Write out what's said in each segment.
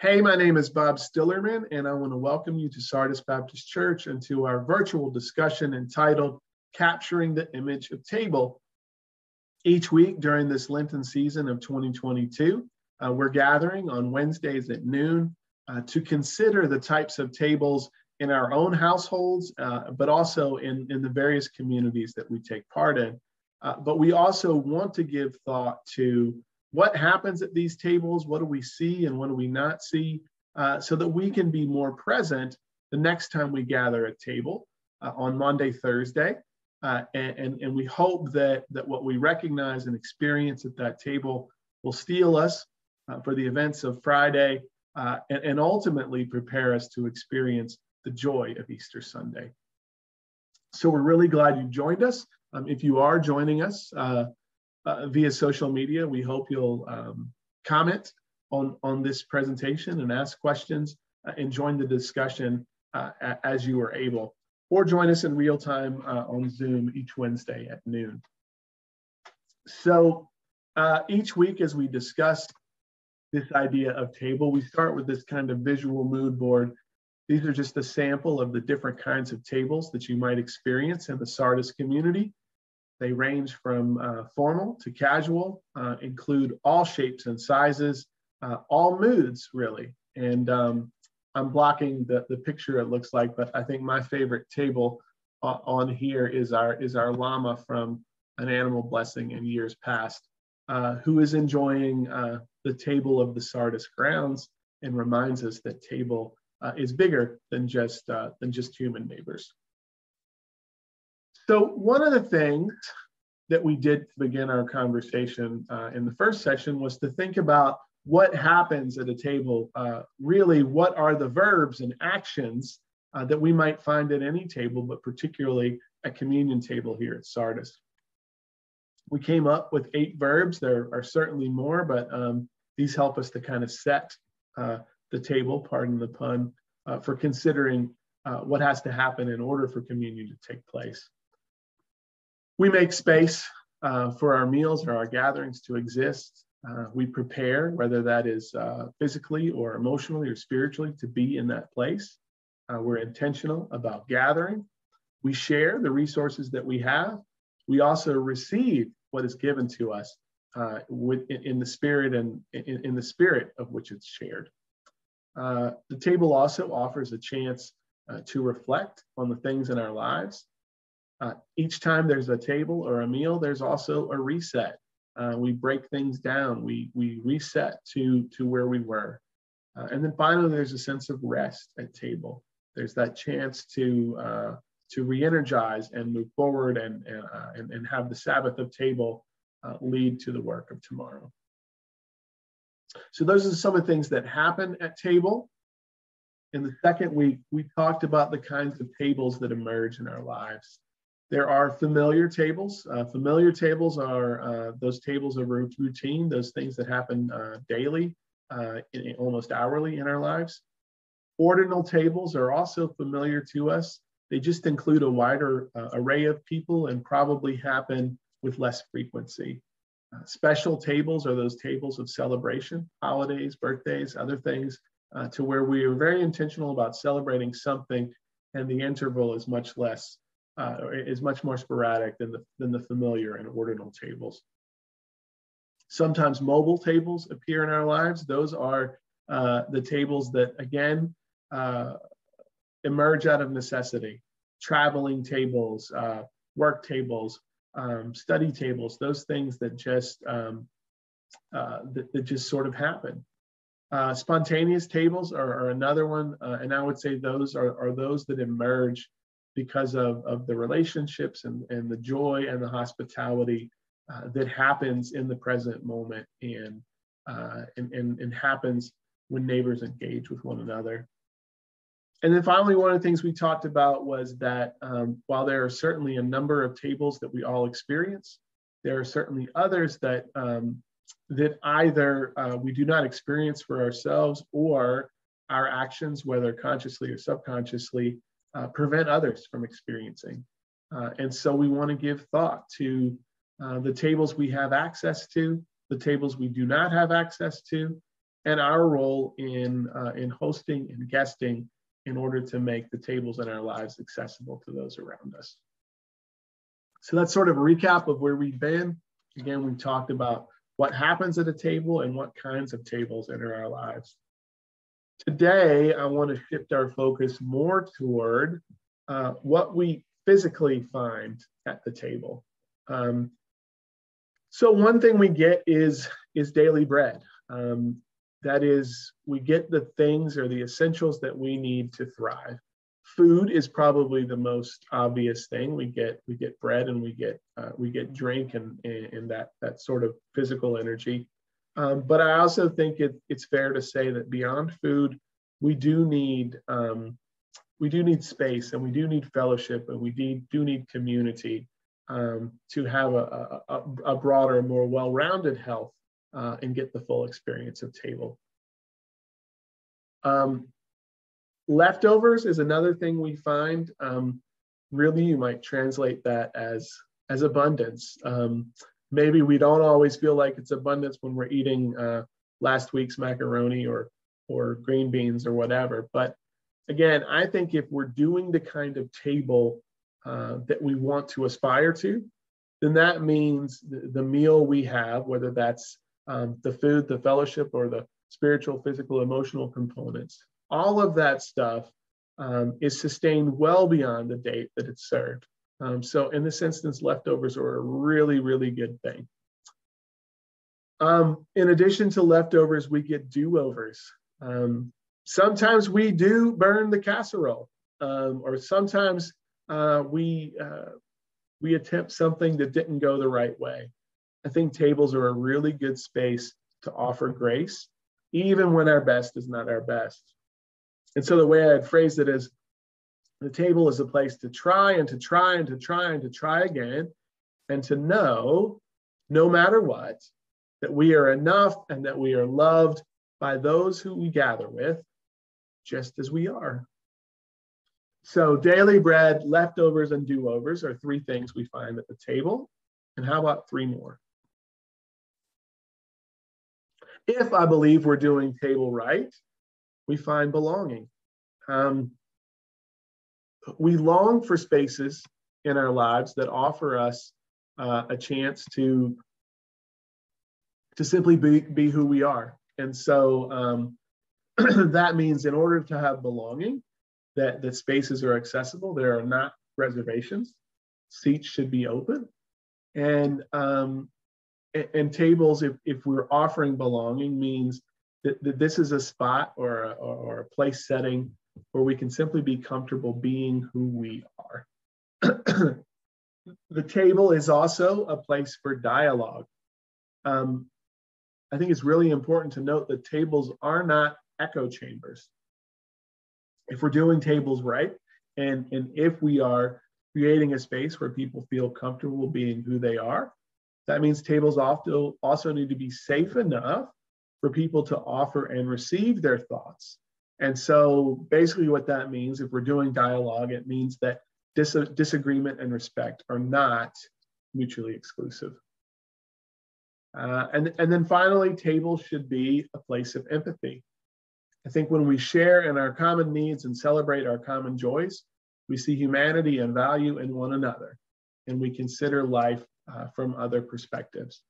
Hey, my name is Bob Stillerman, and I want to welcome you to Sardis Baptist Church and to our virtual discussion entitled Capturing the Image of Table. Each week during this Lenten season of 2022, uh, we're gathering on Wednesdays at noon uh, to consider the types of tables in our own households, uh, but also in, in the various communities that we take part in. Uh, but we also want to give thought to what happens at these tables, what do we see and what do we not see, uh, so that we can be more present the next time we gather at table uh, on Maundy, Thursday. Uh, and, and, and, we hope that, that what we recognize and experience at that table will steel us uh, for the events of Friday uh, and, and ultimately prepare us to experience the joy of Easter Sunday. So we're really glad you joined us. Um, if you are joining us, uh, uh, via social media. We hope you'll um, comment on, on this presentation and ask questions uh, and join the discussion uh, as you are able. Or join us in real time uh, on Zoom each Wednesday at noon. So uh, each week as we discuss this idea of table, we start with this kind of visual mood board. These are just a sample of the different kinds of tables that you might experience in the Sardis community. They range from uh, formal to casual, uh, include all shapes and sizes, uh, all moods really. And um, I'm blocking the, the picture it looks like, but I think my favorite table on here is our, is our llama from an animal blessing in years past, uh, who is enjoying uh, the table of the Sardis grounds and reminds us that table uh, is bigger than just, than just human neighbors. So one of the things that we did to begin our conversation uh, in the first session was to think about what happens at a table. Uh, really, what are the verbs and actions uh, that we might find at any table, but particularly a communion table here at Sardis. We came up with eight verbs. There are certainly more, but um, these help us to kind of set uh, the table, pardon the pun, uh, for considering uh, what has to happen in order for communion to take place. We make space uh, for our meals or our gatherings to exist. Uh, we prepare, whether that is uh, physically or emotionally or spiritually, to be in that place. Uh, we're intentional about gathering. We share the resources that we have. We also receive what is given to us uh, with, in, in, the spirit and in, in, the spirit of which it's shared. Uh, the table also offers a chance to reflect on the things in our lives uh, each time there's a table or a meal, there's also a reset. Uh, we break things down. We we reset to to where we were, uh, and then finally there's a sense of rest at table. There's that chance to uh, to re-energize and move forward and and, uh, and, have the Sabbath of table uh, lead to the work of tomorrow. So those are some of the things that happen at table. In the second week, we talked about the kinds of tables that emerge in our lives. There are familiar tables. Uh, familiar tables are uh, those tables of routine, those things that happen uh, daily, uh, in, almost hourly in our lives. Ordinal tables are also familiar to us. They just include a wider uh, array of people and probably happen with less frequency. Uh, special tables are those tables of celebration, holidays, birthdays, other things, to where we are very intentional about celebrating something and the interval is much less uh, is much more sporadic than the, than the familiar and ordinal tables. Sometimes mobile tables appear in our lives. Those are uh, the tables that, again, uh, emerge out of necessity. Traveling tables, uh, work tables, um, study tables, those things that just um, uh, that, that, just sort of happen. Uh, spontaneous tables are, are another one, and I would say those are, are those that emerge because of, of the relationships and, and the joy and the hospitality uh, that happens in the present moment and, uh, and, and, and happens when neighbors engage with one another. And then finally, one of the things we talked about was that um, while there are certainly a number of tables that we all experience, there are certainly others that um, that either uh, we do not experience for ourselves or our actions, whether consciously or subconsciously, uh, prevent others from experiencing. Uh, and so we want to give thought to uh, the tables we have access to, the tables we do not have access to, and our role in, uh, in hosting and guesting in order to make the tables in our lives accessible to those around us. So that's sort of a recap of where we've been. Again, we talked about what happens at a table and what kinds of tables enter our lives. Today, I want to shift our focus more toward uh, what we physically find at the table. Um, so one thing we get is is daily bread. Um, that is, we get the things or the essentials that we need to thrive. Food is probably the most obvious thing. We get we get bread and we get uh, we get drink and, and that that sort of physical energy. Um, but I also think it, it's fair to say that beyond food, we do need um, we do need space and we do need fellowship and we need, do need community um, to have a, a, a broader, more well-rounded health uh, and get the full experience of table. Um, leftovers is another thing we find. Um, really, you might translate that as as abundance. Maybe we don't always feel like it's abundance when we're eating uh, last week's macaroni or or green beans or whatever. But again, I think if we're doing the kind of table uh, that we want to aspire to, then that means the, the meal we have, whether that's um, the food, the fellowship, or the spiritual, physical, emotional components, all of that stuff um, is sustained well beyond the date that it's served. Um, so in this instance, leftovers are a really, really good thing. Um, in addition to leftovers, we get do-overs. Um, sometimes we do burn the casserole, um, or sometimes uh, we uh, we attempt something that didn't go the right way. I think tables are a really good space to offer grace, even when our best is not our best. And so the way I'd phrase it is the table is a place to try and to try and to try and to try again and to know, no matter what, that we are enough and that we are loved by those who we gather with, just as we are. So, daily bread, leftovers, and do overs are three things we find at the table. And how about three more? If I believe we're doing table right, we find belonging. Um, we long for spaces in our lives that offer us uh, a chance to to simply be, be who we are and so um, that means in order to have belonging, that, that spaces are accessible, there are not reservations, seats should be open. And, um, and, tables, if, if we're offering belonging, means that, that this is a spot or a, or a place setting where we can simply be comfortable being who we are. the table is also a place for dialogue. Um, I think it's really important to note that tables are not echo chambers. If we're doing tables right, and, and if we are creating a space where people feel comfortable being who they are, that means tables also, also need to be safe enough for people to offer and receive their thoughts. And so basically what that means, if we're doing dialogue, it means that dis disagreement and respect are not mutually exclusive. Uh, and, and then finally, tables should be a place of empathy. I think when we share in our common needs and celebrate our common joys, we see humanity and value in one another, and we consider life uh, from other perspectives.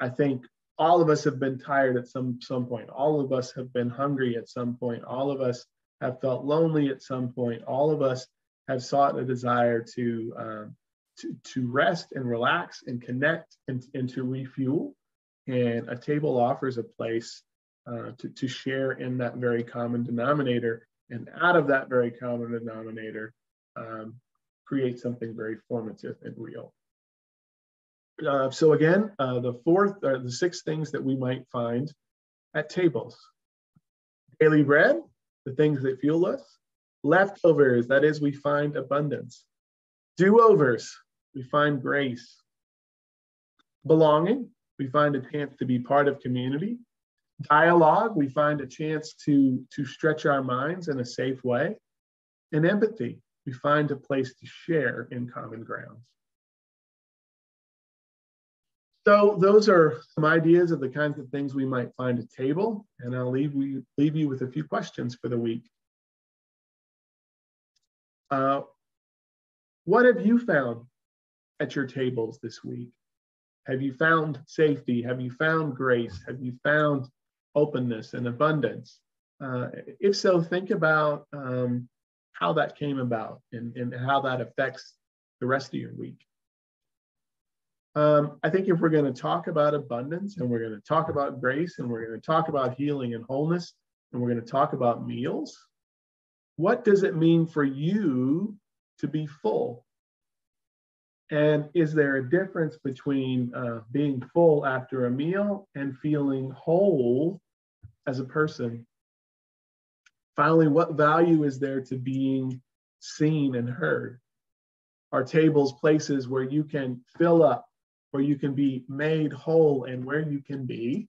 I think all of us have been tired at some, some point. All of us have been hungry at some point. All of us have felt lonely at some point. All of us have sought a desire to um, to, to rest and relax and connect and, and to refuel. And a table offers a place uh, to, to share in that very common denominator. And out of that very common denominator, um, create something very formative and real. Uh, so again, uh, the fourth or the six things that we might find at tables. Daily bread, the things that fuel us. Leftovers, that is, we find abundance. Do-overs, we find grace. Belonging, we find a chance to be part of community. Dialogue, we find a chance to, to stretch our minds in a safe way. And empathy, we find a place to share in common grounds. So those are some ideas of the kinds of things we might find at table, and I'll leave, we, leave you with a few questions for the week. Uh, what have you found at your tables this week? Have you found safety? Have you found grace? Have you found openness and abundance? Uh, if so, think about um, how that came about and, and how that affects the rest of your week. Um, I think if we're going to talk about abundance and we're going to talk about grace and we're going to talk about healing and wholeness and we're going to talk about meals, what does it mean for you to be full? And is there a difference between uh, being full after a meal and feeling whole as a person? Finally, what value is there to being seen and heard? Are tables places where you can fill up, where you can be made whole, and where you can be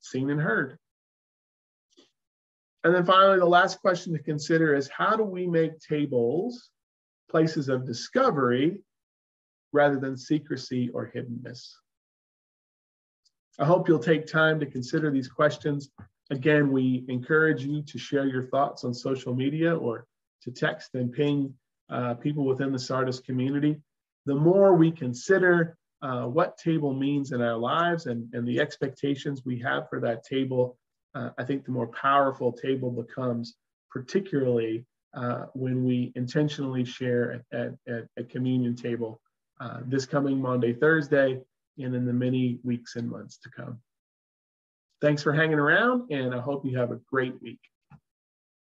seen and heard? And then finally, the last question to consider is how do we make tables places of discovery rather than secrecy or hiddenness? I hope you'll take time to consider these questions Again, we encourage you to share your thoughts on social media or to text and ping uh, people within the Sardis community. The more we consider uh, what table means in our lives and, and the expectations we have for that table, uh, I think the more powerful table becomes, particularly uh, when we intentionally share at, at, at communion table uh, this coming Maundy, Thursday, and in the many weeks and months to come. Thanks for hanging around, and I hope you have a great week.